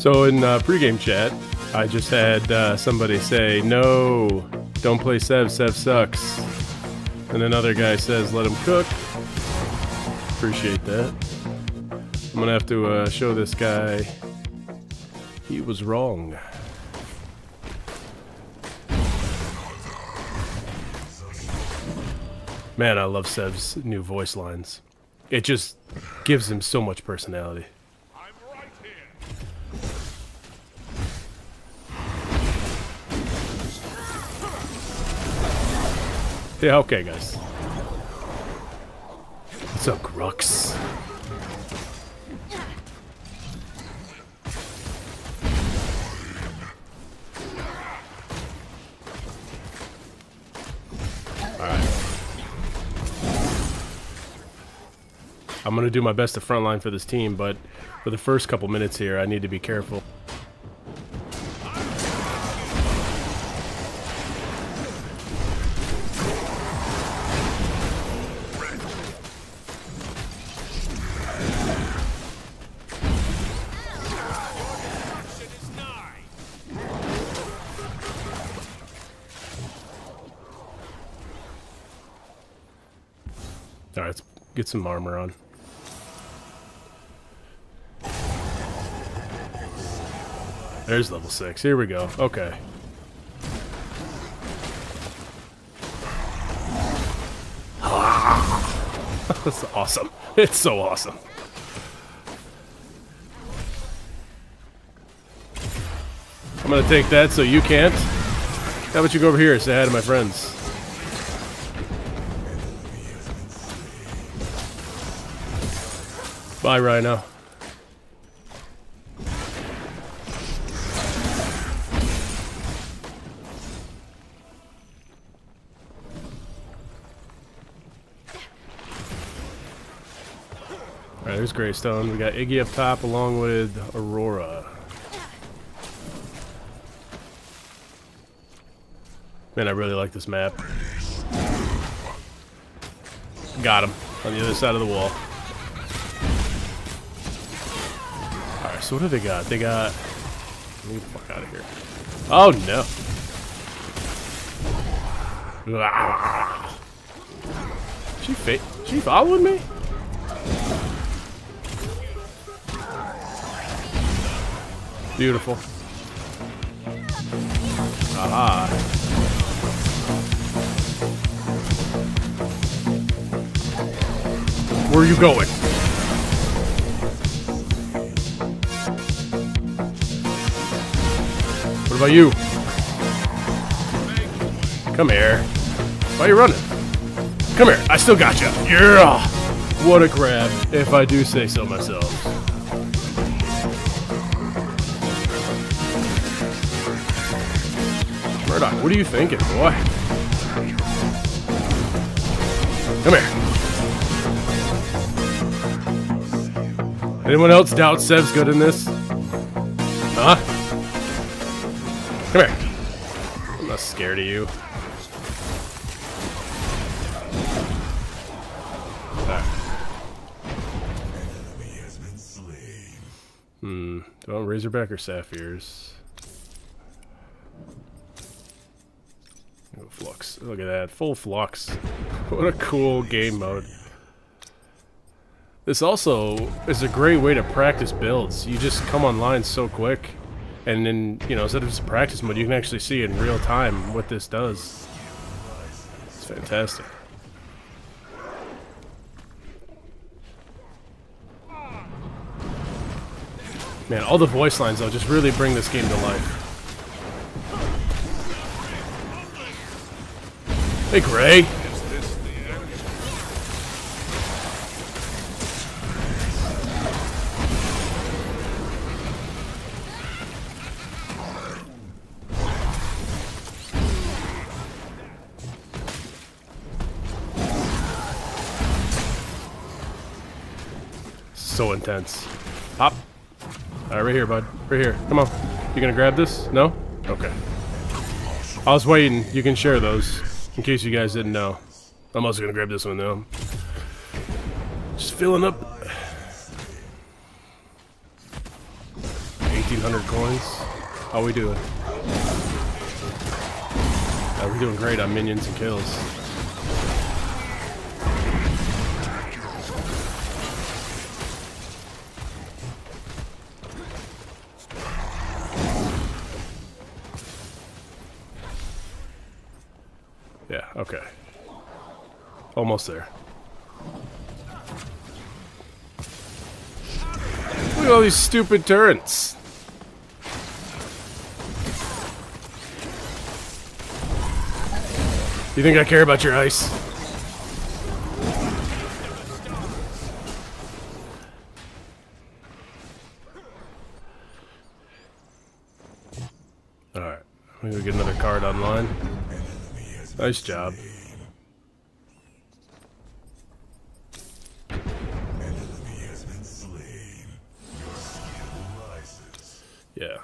So in uh, pregame chat, I just had uh, somebody say, "No, don't play Sev. Sev sucks." And another guy says, "Let him cook." Appreciate that. I'm gonna have to uh, show this guy he was wrong. Man, I love Sev's new voice lines. It just gives him so much personality. Yeah, okay, guys. What's up, Grux? Alright. I'm gonna do my best to frontline for this team, but for the first couple minutes here, I need to be careful. Alright, let's get some armor on. There's level 6. Here we go. Okay. That's awesome. It's so awesome. I'm gonna take that so you can't. How about you go over here and say hi to my friends? Bye, Rhino. Alright, there's Greystone. We got Iggy up top along with Aurora. Man, I really like this map. Got him on the other side of the wall. So what do they got? They got. Get the fuck out of here. Oh no. She fa- she following me? Beautiful. Aha. Where are you going? About you? Come here. Why are you running? Come here. I still got you. Yeah. What a grab, if I do say so myself. Murdock, what are you thinking, boy? Come here. Anyone else doubt Sev's good in this? Come here. I'm not scared of you. Hmm. Do I want Razorback or Sapphires? Oh, flux. Look at that. Full flux. What a cool game mode. This also is a great way to practice builds. You just come online so quick, and then, you know, instead of just practice mode, you can actually see in real time what this does. It's fantastic. Man, all the voice lines, though, just really bring this game to life. Hey, Gray. So intense. Hop. Alright, right here, bud. Right here. Come on. You gonna grab this? No? Okay. I was waiting. You can share those. In case you guys didn't know. I'm also gonna grab this one though. Just filling up. 1,800 coins. How we doing? Uh, we're doing great on minions and kills. Okay. Almost there. Look at all these stupid turrets. You think I care about your ice? Alright, I'm gonna get another card online. Nice job. Yeah.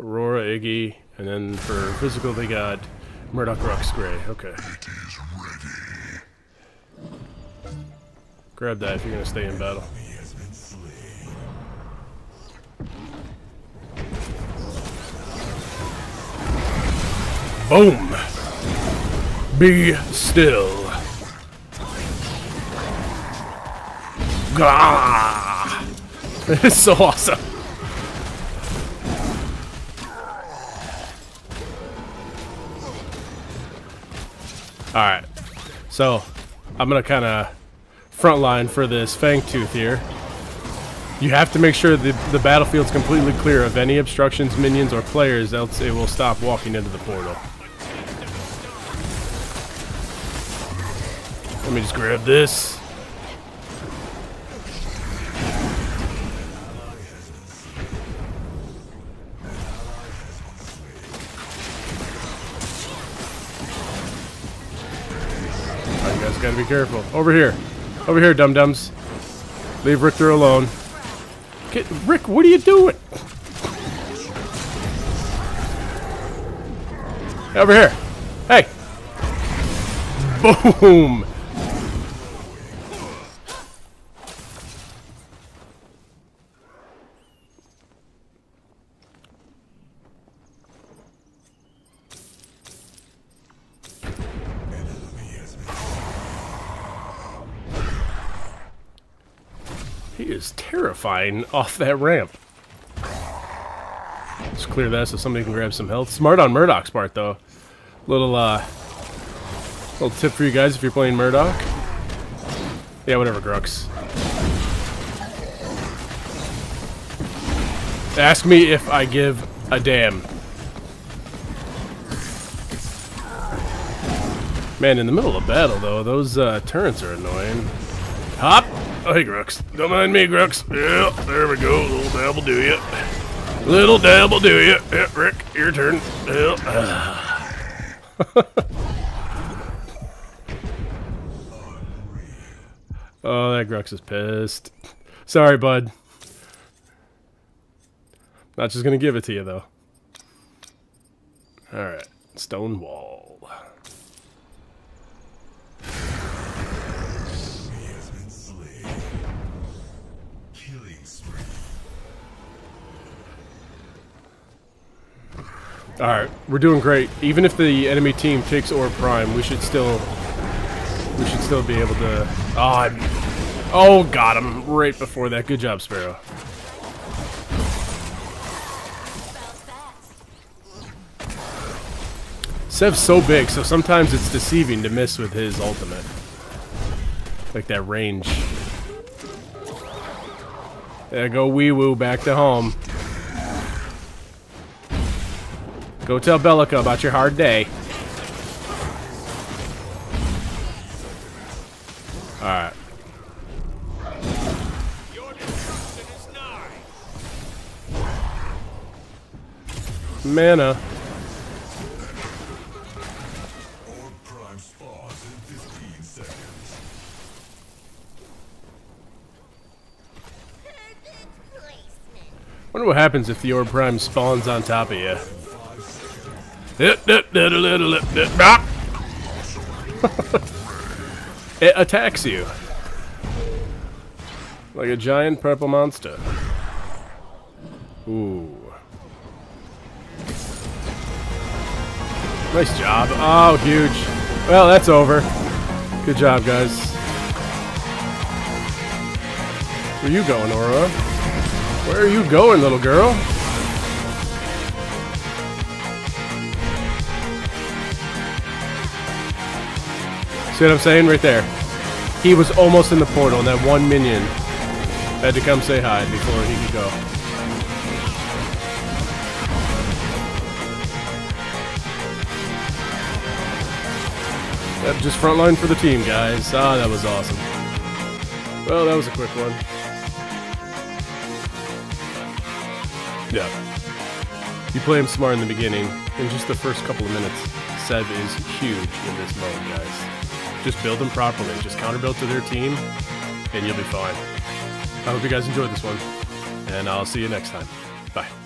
Aurora, Iggy, and then for physical they got Murdock Rux Gray. Okay. Grab that if you're gonna stay in battle. Boom! Be still. Gah! It's so awesome. Alright. So, I'm gonna kind of front line for this Fangtooth here. You have to make sure the, the battlefield's completely clear of any obstructions, minions, or players, else it will stop walking into the portal. Let me just grab this. Alright, guys gotta be careful. Over here. Over here, dum-dums. Leave Riktor alone. Get, Rick, what are you doing? Over here. Hey. Boom. Is terrifying off that ramp. Let's clear that so somebody can grab some health. Smart on Murdock's part, though. Little, uh, little tip for you guys if you're playing Murdock. Yeah, whatever, Grux. Ask me if I give a damn. Man, in the middle of battle, though, those uh, turrets are annoying. Hop! Oh, hey, Grux. Don't mind me, Grux. Yeah, there we go. Little dab will do you. Little dab will do you. Yeah, Rick, your turn. Yeah. oh, that Grux is pissed. Sorry, bud. Not just gonna give it to you, though. Alright. Stone wall. Alright, we're doing great. Even if the enemy team takes Orb Prime, we should still we should still be able to Oh I'm, Oh got him right before that. Good job, Sparrow. Sev's so big, so sometimes it's deceiving to miss with his ultimate. Like that range. There go Wee Woo back to home. Go tell Belica about your hard day. Alright. Mana. Orb Prime spawns in 15 seconds. Wonder what happens if the Orb Prime spawns on top of you. It, attacks you. Like a giant purple monster. Ooh. Nice job. Oh, huge. Well, that's over. Good job, guys. Where are you going, Aura? Where are you going, little girl? See what I'm saying? Right there. He was almost in the portal, and that one minion had to come say hi before he could go. Yep, just front line for the team, guys. Ah, that was awesome. Well, that was a quick one. Yeah. You play him smart in the beginning. In just the first couple of minutes, Sev is huge in this mode, guys. Just build them properly. Just counter build to their team, and you'll be fine. I hope you guys enjoyed this one, and I'll see you next time. Bye.